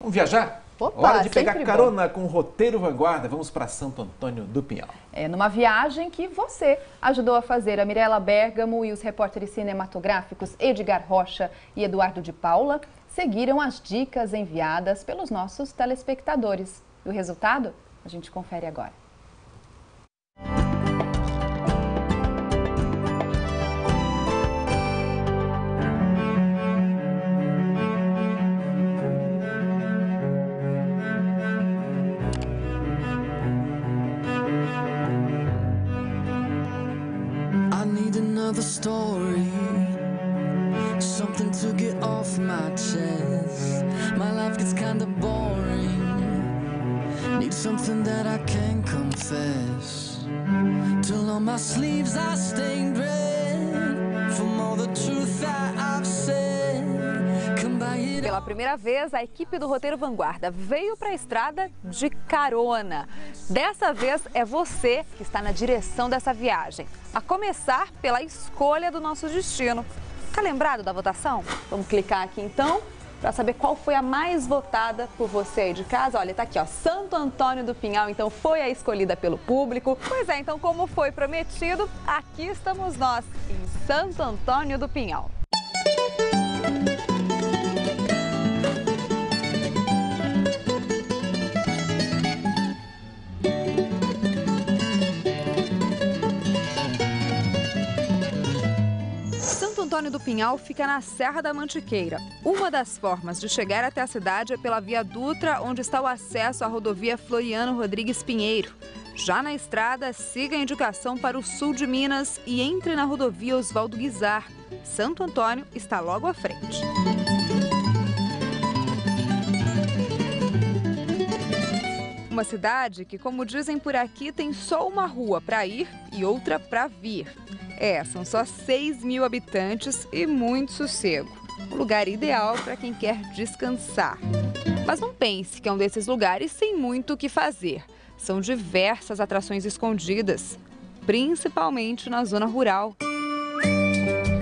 Vamos viajar? Opa, Hora de pegar carona com o roteiro Vanguarda. Vamos para Santo Antônio do Pinhal. É numa viagem que você ajudou a fazer. A Mirella Bergamo e os repórteres cinematográficos Edgar Rocha e Eduardo de Paula seguiram as dicas enviadas pelos nossos telespectadores. E o resultado a gente confere agora. Sleeves I stained red from all the truth that I've said. Pela primeira vez, a equipe do Roteiro Vanguarda veio para a estrada de carona. Dessa vez é você que está na direção dessa viagem. A começar pela escolha do nosso destino. Tá lembrado da votação? Vamos clicar aqui então para saber qual foi a mais votada por você aí de casa. Olha, tá aqui, ó, Santo Antônio do Pinhal, então foi a escolhida pelo público. Pois é, então como foi prometido, aqui estamos nós, em Santo Antônio do Pinhal. Antônio do Pinhal fica na Serra da Mantiqueira. Uma das formas de chegar até a cidade é pela Via Dutra, onde está o acesso à rodovia Floriano Rodrigues Pinheiro. Já na estrada, siga a indicação para o sul de Minas e entre na rodovia Oswaldo Guizar. Santo Antônio está logo à frente. Uma cidade que, como dizem por aqui, tem só uma rua para ir e outra para vir. É, são só 6 mil habitantes e muito sossego. Um lugar ideal para quem quer descansar. Mas não pense que é um desses lugares sem muito o que fazer. São diversas atrações escondidas, principalmente na zona rural.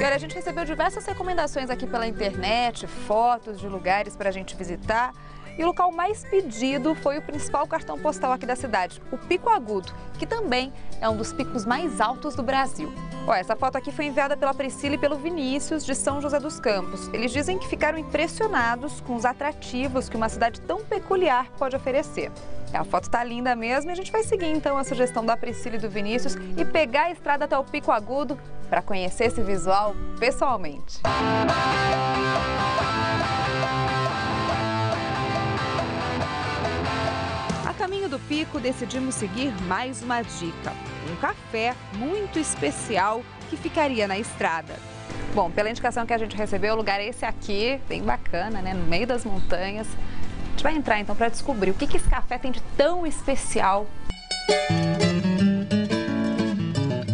Olha, a gente recebeu diversas recomendações aqui pela internet, fotos de lugares para a gente visitar. E o local mais pedido foi o principal cartão postal aqui da cidade, o Pico Agudo, que também é um dos picos mais altos do Brasil. Ó, essa foto aqui foi enviada pela Priscila e pelo Vinícius de São José dos Campos. Eles dizem que ficaram impressionados com os atrativos que uma cidade tão peculiar pode oferecer. A foto está linda mesmo e a gente vai seguir então a sugestão da Priscila e do Vinícius e pegar a estrada até o Pico Agudo para conhecer esse visual pessoalmente. A caminho do pico, decidimos seguir mais uma dica: um café muito especial que ficaria na estrada. Bom, pela indicação que a gente recebeu, o lugar é esse aqui, bem bacana, né? No meio das montanhas. A gente vai entrar então para descobrir o que, que esse café tem de tão especial.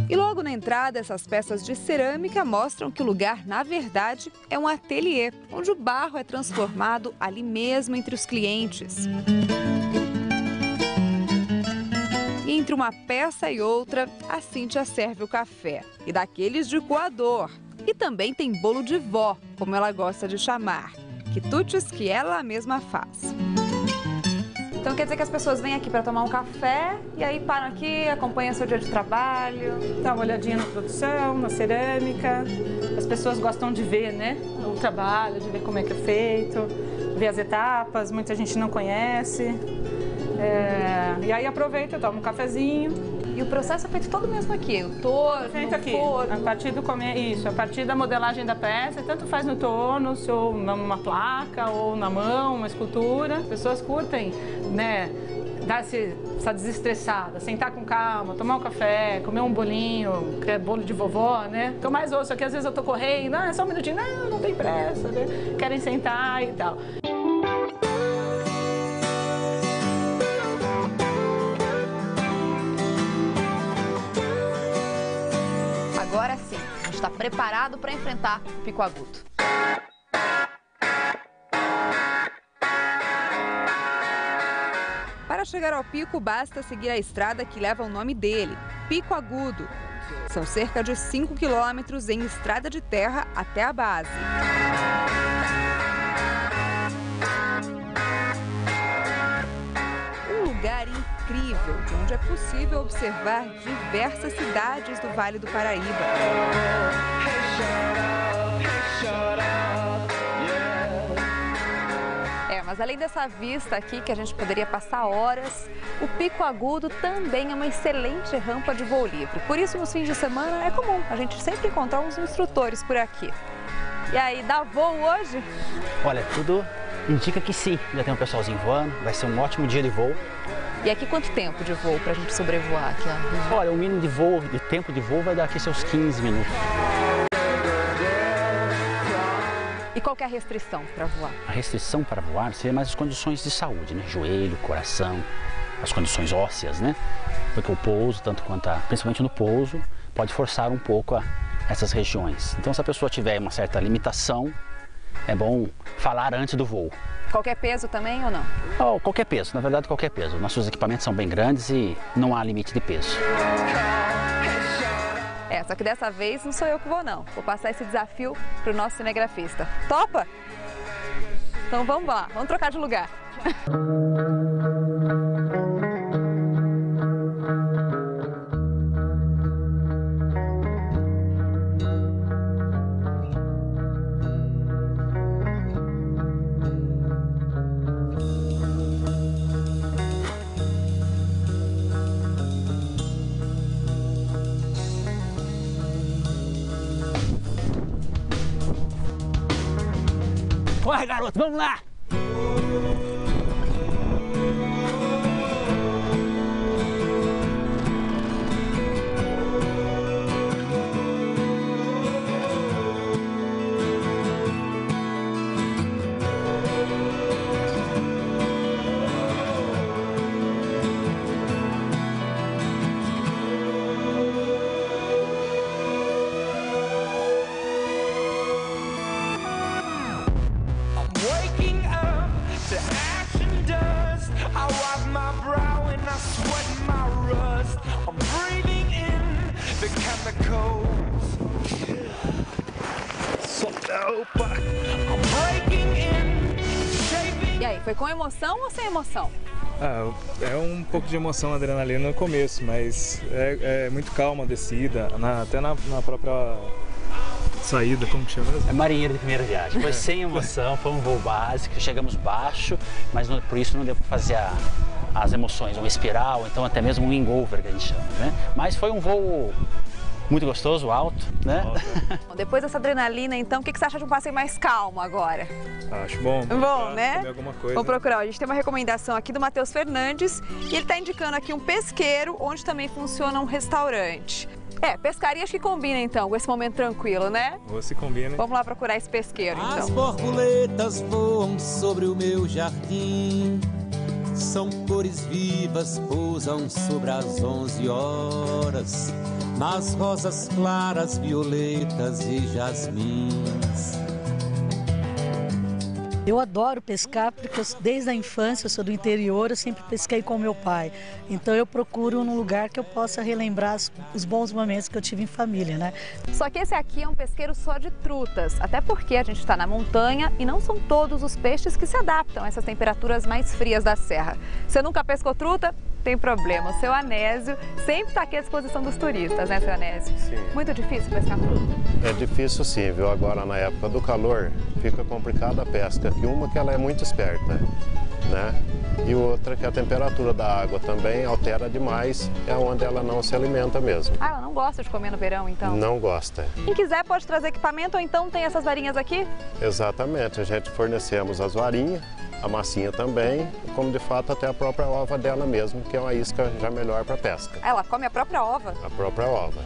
E logo na entrada, essas peças de cerâmica mostram que o lugar, na verdade, é um ateliê, onde o barro é transformado ali mesmo entre os clientes. E entre uma peça e outra, a Cíntia serve o café. E daqueles de coador. E também tem bolo de vó, como ela gosta de chamar. Quitutes que ela mesma faz. Então quer dizer que as pessoas vêm aqui para tomar um café e aí param aqui, acompanham seu dia de trabalho. Dá uma olhadinha na produção, na cerâmica. As pessoas gostam de ver, né? O trabalho, de ver como é que é feito, ver as etapas, muita gente não conhece. É, E aí aproveita, toma um cafezinho. E o processo é feito todo mesmo aqui, o torno, Feito aqui, forno. a partir do come... isso, a partir da modelagem da peça, tanto faz no torno, ou numa placa, ou na mão, uma escultura. As pessoas curtem, né? Dar essa desestressada, sentar com calma, tomar um café, comer um bolinho, que é bolo de vovó, né? Que eu mais ouço aqui, às vezes eu tô correndo, ah, é só um minutinho, não, não tem pressa, né? Querem sentar e tal. Preparado para enfrentar o pico agudo. Para chegar ao pico, basta seguir a estrada que leva o nome dele, Pico Agudo. São cerca de 5 quilômetros em estrada de terra até a base. Incrível, de onde é possível observar diversas cidades do Vale do Paraíba. É, mas além dessa vista aqui, que a gente poderia passar horas, o Pico Agudo também é uma excelente rampa de voo livre. Por isso, nos fins de semana, é comum a gente sempre encontrar uns instrutores por aqui. E aí, dá voo hoje? Olha, tudo indica que sim. Já tem um pessoalzinho voando, vai ser um ótimo dia de voo. E aqui quanto tempo de voo para a gente sobrevoar aqui? Ó? Olha, o mínimo de voo, de tempo de voo vai dar aqui seus 15 minutos. E qual é a restrição para voar? A restrição para voar seria mais as condições de saúde, né? Joelho, coração, as condições ósseas, né? Porque o pouso, tanto quanto a, principalmente no pouso, pode forçar um pouco a, essas regiões. Então, se a pessoa tiver uma certa limitação, é bom falar antes do voo. Qualquer peso também ou não? Oh, qualquer peso, na verdade qualquer peso. Nossos equipamentos são bem grandes e não há limite de peso. É, só que dessa vez não sou eu que vou não. Vou passar esse desafio para o nosso cinegrafista. Topa? Então vamos lá, vamos trocar de lugar. Corre, garoto, vamos lá! E aí, foi com emoção ou sem emoção? Ah, é um pouco de emoção, adrenalina no começo, mas é, é muito calma a descida, na- até na, na própria saída, como que chama? É marinheiro de primeira viagem. Foi sem emoção, foi um voo básico, chegamos baixo, mas não- por isso não deu para fazer a- as emoções, uma espiral, então até mesmo um engover que a gente chama, né? Mas foi um voo muito gostoso, alto, né? Bom, depois dessa adrenalina, então, o que que você acha de um passeio mais calmo agora? Acho bom. Bom, pra né? Alguma coisa. Vamos procurar. A gente tem uma recomendação aqui do Matheus Fernandes e ele está indicando aqui um pesqueiro onde também funciona um restaurante. É, pescaria acho que combina então com esse momento tranquilo, né? Você combina. Vamos lá procurar esse pesqueiro As então. borboletas voam sobre o meu jardim. São cores vivas, pousam sobre as onze horas. Nas rosas claras, violetas e jasmins. Eu adoro pescar porque eu- desde a infância, eu sou do interior, eu sempre pesquei com meu pai. Então eu procuro num lugar que eu possa relembrar os bons momentos que eu tive em família, né? Só que esse aqui é um pesqueiro só de trutas, até porque a gente está na montanha e não são todos os peixes que se adaptam a essas temperaturas mais frias da serra. Você nunca pescou truta? Tem problema. O seu Anésio sempre está aqui à disposição dos turistas, né, seu Anésio? Sim. Muito difícil pescar truta. É difícil sim, viu? Agora na época do calor fica complicada a pesca. Que uma que ela é muito esperta, né? E outra que a temperatura da água também altera demais, é onde ela não se alimenta mesmo. Ah, ela não gosta de comer no verão, então? Não gosta. Quem quiser pode trazer equipamento ou então tem essas varinhas aqui? Exatamente, a gente fornecemos as varinhas, a massinha também, como de fato até a própria ova dela mesmo, que é uma isca já melhor para pesca. Ah, Ela come a própria ova. A própria ova.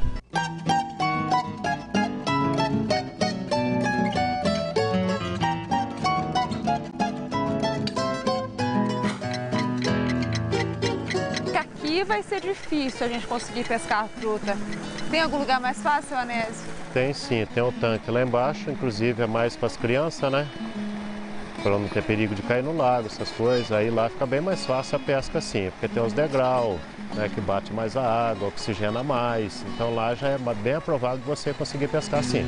Aqui vai ser difícil a gente conseguir pescar a truta. Tem algum lugar mais fácil, Anésio? Tem sim, tem o tanque lá embaixo, inclusive é mais para as crianças, né? Para não ter perigo de cair no lago, essas coisas. Aí lá fica bem mais fácil a pesca sim, porque tem os degraus, né, que bate mais a água, oxigena mais. Então lá já é bem aprovado você conseguir pescar sim.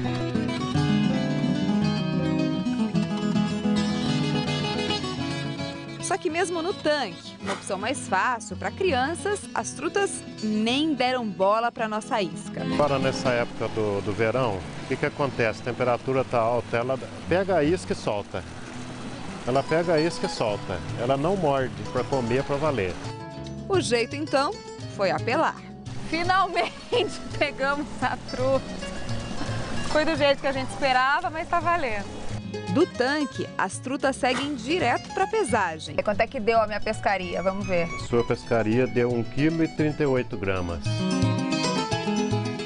Só que mesmo no tanque, uma opção mais fácil para crianças, as trutas nem deram bola para nossa isca. Agora nessa época do, do verão, o que, que acontece? A temperatura está alta, ela pega a isca e solta. Ela pega a isca e solta. Ela não morde para comer para valer. O jeito então foi apelar. Finalmente pegamos a truta. Foi do jeito que a gente esperava, mas tá valendo. Do tanque, as trutas seguem direto para pesagem. E quanto é que deu a minha pescaria? Vamos ver. Sua pescaria deu 1,38 kg.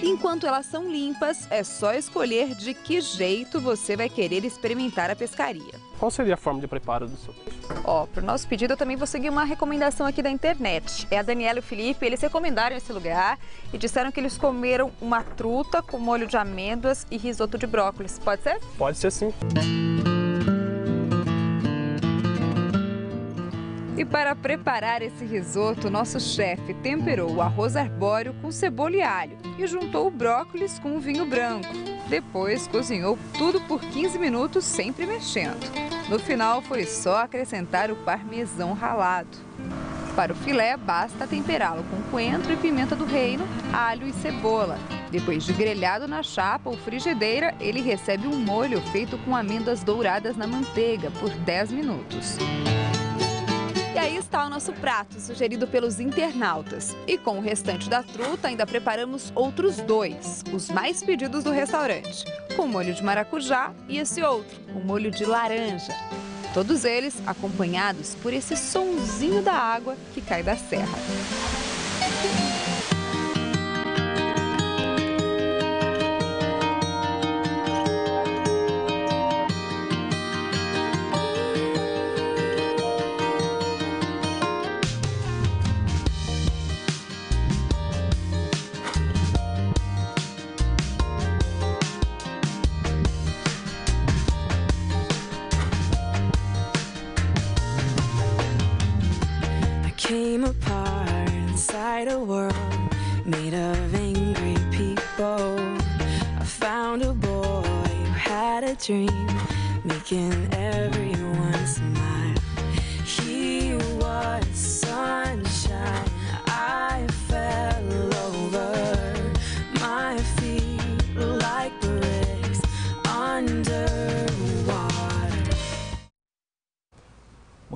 Enquanto elas são limpas, é só escolher de que jeito você vai querer experimentar a pescaria. Qual seria a forma de preparo do seu peixe? Ó, pro nosso pedido eu também vou seguir uma recomendação aqui da internet. É a Daniela e o Felipe, eles recomendaram esse lugar e disseram que eles comeram uma truta com molho de amêndoas e risoto de brócolis. Pode ser? Pode ser sim. E para preparar esse risoto, nosso chefe temperou o arroz arbóreo com cebola e alho e juntou o brócolis com o vinho branco. Depois cozinhou tudo por 15 minutos sempre mexendo. No final foi só acrescentar o parmesão ralado. Para o filé, basta temperá-lo com coentro e pimenta do reino, alho e cebola. Depois de grelhado na chapa ou frigideira, ele recebe um molho feito com amêndoas douradas na manteiga por 10 minutos. E aí está o nosso prato, sugerido pelos internautas. E com o restante da truta, ainda preparamos outros dois, os mais pedidos do restaurante, com molho de maracujá e esse outro, com molho de laranja. Todos eles acompanhados por esse sonzinho da água que cai da serra. Dream, making everyone smile.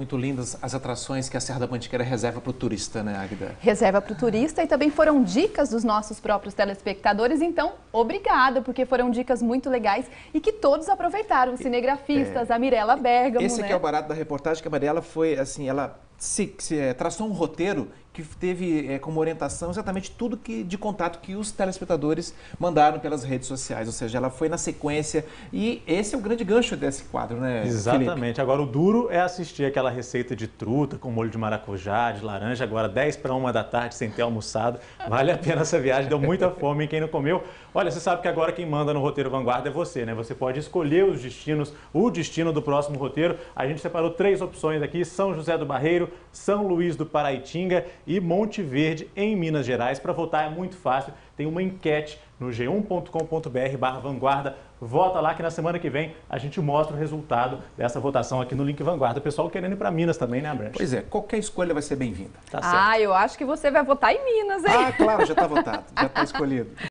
Muito lindas as atrações que a Serra da Mantiqueira reserva para o turista, né, Agda? Reserva para o turista e também foram dicas dos nossos próprios telespectadores. Então, obrigada, porque foram dicas muito legais e que todos aproveitaram. Os cinegrafistas, a Mirella Bergamo, Esse né? aqui é o barato da reportagem, que a Mariela foi, assim, ela se, se, é, traçou um roteiro que teve é, como orientação exatamente tudo que, de contato que os telespectadores mandaram pelas redes sociais. Ou seja, ela foi na sequência e esse é o grande gancho desse quadro, né, Felipe? Exatamente. Agora, o duro é assistir aquela receita de truta com molho de maracujá, de laranja, agora 10 para 1 da tarde, sem ter almoçado. Vale a pena essa viagem, deu muita fome em quem não comeu. Olha, você sabe que agora quem manda no roteiro Vanguarda é você, né? Você pode escolher os destinos, o destino do próximo roteiro. A gente separou três opções aqui: São José do Barreiro, São Luís do Paraitinga e Monte Verde, em Minas Gerais. Para votar é muito fácil, tem uma enquete no g1.com.br barra vanguarda. Vota lá que na semana que vem a gente mostra o resultado dessa votação aqui no Link Vanguarda. O pessoal querendo ir para Minas também, né, Branche? Pois é, qualquer escolha vai ser bem-vinda. Tá certo. Ah, eu acho que você vai votar em Minas, hein? Ah, claro, já está votado, já está escolhido.